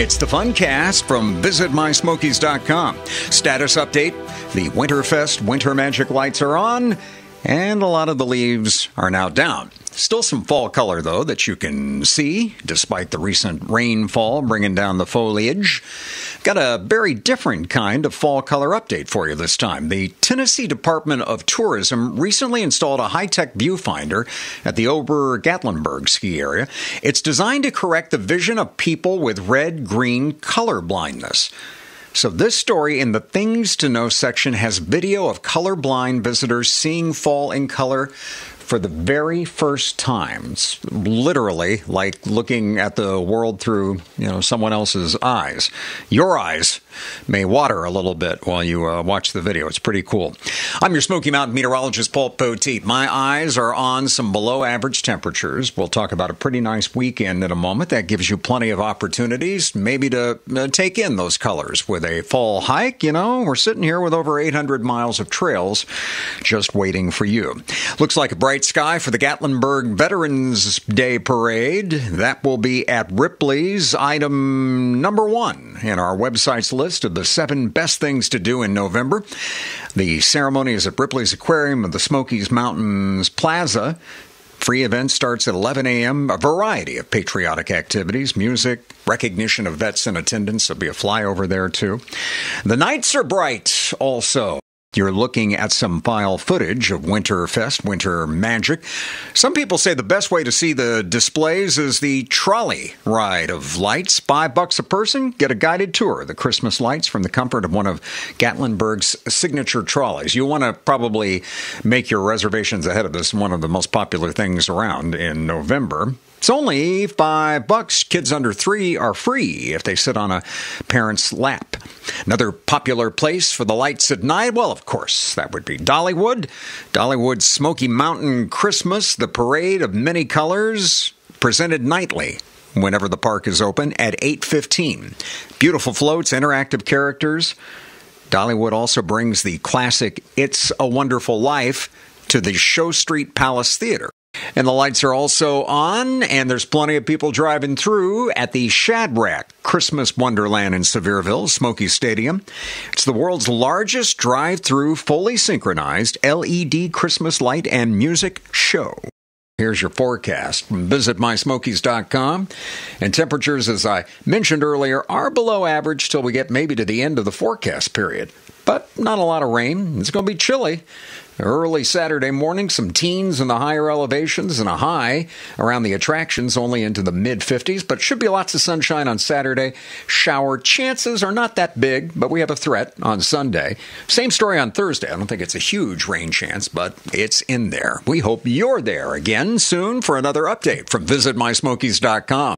It's the Funcast from VisitMySmokies.com. Status update the Winterfest Winter Magic lights are on, and a lot of the leaves are now down. Still some fall color, though, that you can see, despite the recent rainfall bringing down the foliage. Got a very different kind of fall color update for you this time. The Tennessee Department of Tourism recently installed a high tech viewfinder at the Ober Gatlinburg ski area. It's designed to correct the vision of people with red green color blindness. So, this story in the Things to Know section has video of colorblind visitors seeing fall in color for the very first time. Literally like looking at the world through, you know, someone else's eyes. Your eyes may water a little bit while you uh, watch the video. It's pretty cool. I'm your Smoky Mountain meteorologist, Paul Poteet. My eyes are on some below average temperatures. We'll talk about a pretty nice weekend in a moment. That gives you plenty of opportunities, maybe to uh, take in those colors with a fall hike. You know, we're sitting here with over 800 miles of trails just waiting for you. Looks like a bright sky for the Gatlinburg Veterans Day Parade. That will be at Ripley's, item number one in our website's list of the seven best things to do in November. The ceremony is at Ripley's Aquarium of the Smokies Mountains Plaza. Free event starts at 11 a.m. A variety of patriotic activities, music, recognition of vets in attendance. There'll be a flyover there too. The nights are bright also. You're looking at some file footage of Winterfest, Winter Magic. Some people say the best way to see the displays is the trolley ride of lights. Five bucks a person, get a guided tour of the Christmas lights from the comfort of one of Gatlinburg's signature trolleys. You'll want to probably make your reservations ahead of this, one of the most popular things around in November. It's only five bucks. Kids under three are free if they sit on a parent's lap. Another popular place for the lights at night, well, of course, that would be Dollywood. Dollywood's Smoky Mountain Christmas, the parade of many colors, presented nightly whenever the park is open at 8:15. Beautiful floats, interactive characters. Dollywood also brings the classic It's a Wonderful Life to the Show Street Palace Theater. And the lights are also on, and there's plenty of people driving through at the Shadrack Christmas Wonderland in Sevierville, Smokies Stadium. It's the world's largest drive through, fully synchronized LED Christmas light and music show. Here's your forecast Visit mysmokies.com. And temperatures, as I mentioned earlier, are below average till we get maybe to the end of the forecast period. But not a lot of rain. It's going to be chilly. Early Saturday morning, some teens in the higher elevations and a high around the attractions only into the mid 50s, but should be lots of sunshine on Saturday. Shower chances are not that big, but we have a threat on Sunday. Same story on Thursday. I don't think it's a huge rain chance, but it's in there. We hope you're there again soon for another update from visitmysmokies.com.